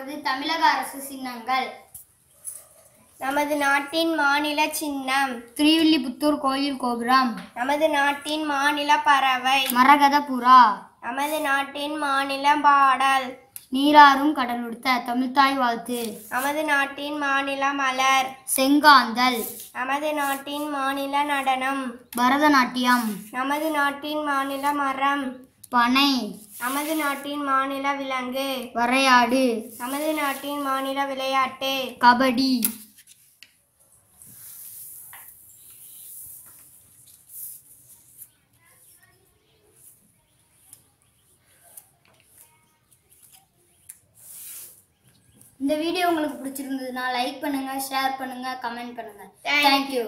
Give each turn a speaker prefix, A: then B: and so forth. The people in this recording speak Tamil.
A: போகிறது தமிழக அரசு சின்னங்கள்.
B: நமது நாட்டின் மாநில சின்னம்.
A: திருவில்லிபுத்தூர் கோயில் கோபுரம்.
B: நமது நாட்டின் மாநில பறவை.
A: மரகத புறா
B: நமது நாட்டின் மாநில பாடல்.
A: நீராறும் கடலுடுத்த தமிழ்த்தாய் வாழ்த்து.
B: நமது நாட்டின் மாநில மலர்.
A: செங்காந்தல்.
B: நமது நாட்டின் மாநில நடனம்.
A: பரதநாட்டியம்.
B: நமது நாட்டின் மாநில மரம்.
A: பனை.
B: நமது நாட்டின் மாநில விலங்கு.
A: வரையாடு.
B: நமது நாட்டின் மாநில விளையாட்டு.
A: கபடி. இந்த வீடியோ உங்களுக்கு பிடிச்சிருந்ததுன்னா லைக் பண்ணுங்க ஷேர் பண்ணுங்க கமெண்ட் பண்ணுங்க.
B: Thank
A: thank you